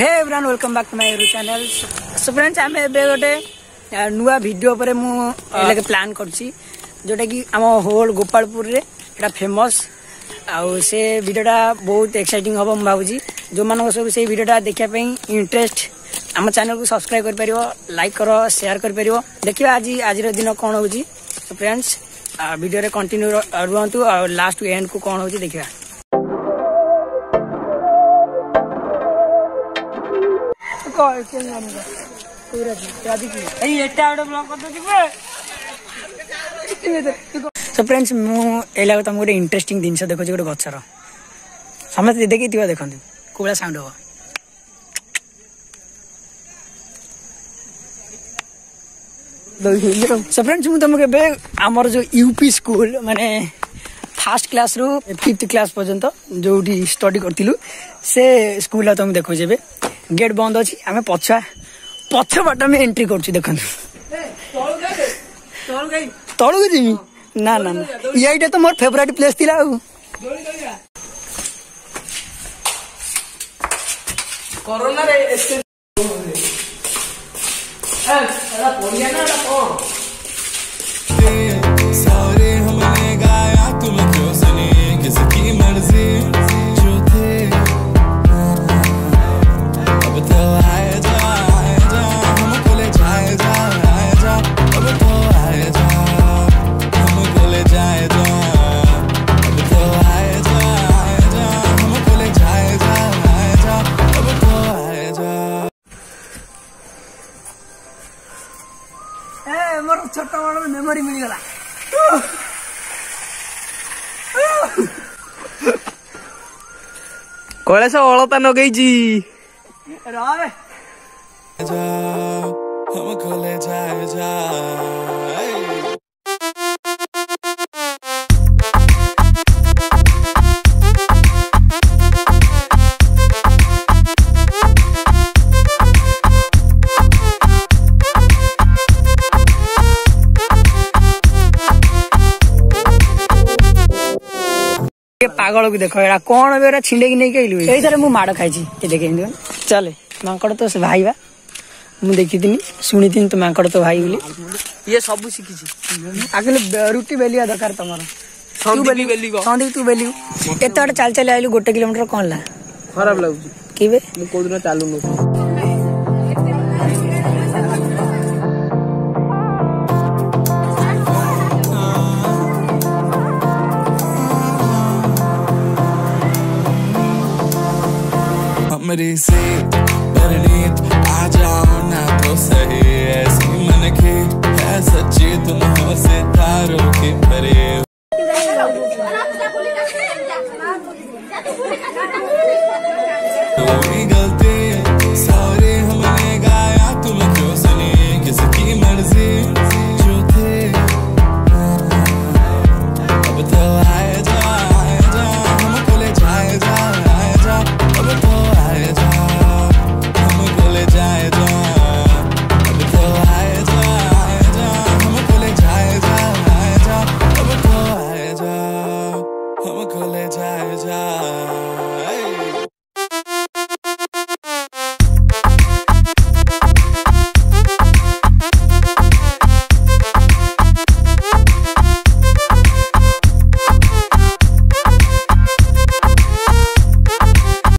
Hey everyone welcome back to my YouTube channel so friends आमे अ, नुआ video पर मु एलाके प्लान करछि जोटा कि आम होल गोपालपुर एटा फ़ेमस वीडियोटा बहुत एक्साइटिंग हम भाबुजी जो मानको सबसे वीडियोटा देखिया पई इंटरेस्ट आम चैनल को सब्सक्राइब कर परियो लाइक करो शेयर कर परियो देखियो आज आज दिन कोन तो फ्रेंड्स वीडियो सो फ्रेंड्स मुझे तुम गोटे इंटरेस्टिंग जिन देखो गोटे गचर समस्त देखी देखते कौड़ा साउंड हम सो फ्रेंड्स मुझे तुमको आमर जो यूपी स्कूल मानने ফার্স্ট ক্লাস রু ফিফ্থ ক্লাস পর্যন্ত যেটি স্টডি করলু সে স্কুল তুমি দেখুছি এবার ଗେଟ୍ ବନ୍ଦ ଅଛି ଆମେ ପଛ ପଛ ବାଟ ଆମେ ଏଣ୍ଟ୍ରି କରୁଛୁ ଦେଖନ୍ତୁ ତଳକୁ ଯିବି ନା ନା ନା ଏଇଟା ତ ମୋର ଫେଭରାଇଟ୍ ପ୍ଲେସ୍ ଥିଲା ଆଉ କରୋନାରେ ଏତେ ପଡ଼ିଆ ନା କଣ ಮಾಡಲು ಮೆಮೊರಿ ಮಿಳಿಗಲ್ಲ કોળે છે ઓળતા નો ગઈ જી રાવે જા હમ ખોલે જાય જા ପାଗଳକୁ ଦେଖ ଏଟା କଣ ଏବେ ଏଟା ଛିଣ୍ଡେଇକି ନେଇକି ଆଇଲୁ ଏଇଥିରେ ମୁଁ ମାଡ଼ ଖାଇଛି ଏ ଦେଖେ ଏମିତି ଚାଲେ ମାଙ୍କଡ ତ ସେ ଭାଇ ବା ମୁଁ ଦେଖିଥିନି ଶୁଣିଥିନି ତ ମାଙ୍କଡ ତ ଭାଇ ବୋଲି। ଇଏ ସବୁ ଶିଖିଛି। ଆକ୍ଚୁଆଲି ରୁଟି ବେଲିବା ଦରକାର ତମର। ସନ୍ଦୀପ ବେଲିବ ସନ୍ଦୀପ ତୁ ବେଲିବୁ। ଏତେ ବାଟ ଚାଲି ଚାଲି ଆଇଲୁ ଗୋଟେ କିଲୋମିଟର କଣ ହେଲା? ଖରାପ ଲାଗୁଛି। କିବେ ମୁଁ କୋଉଦିନ ଚାଲୁନୁ। हमरी से परनीत आ जाओ ना तो सही ऐसी मन की है सच्ची तुम हो सितारों के परे तो गलती